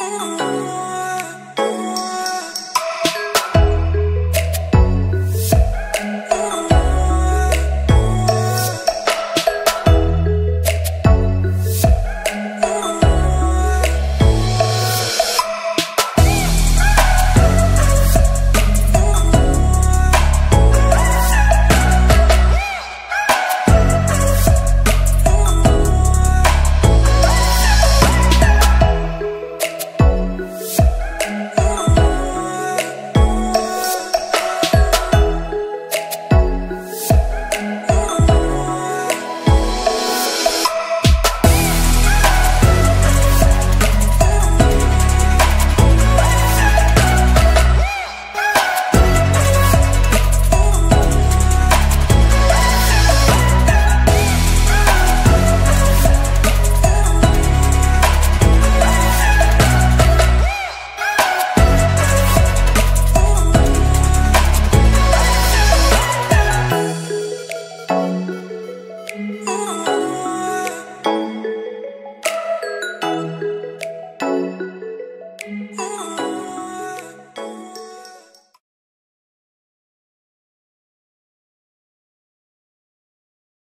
Ooh.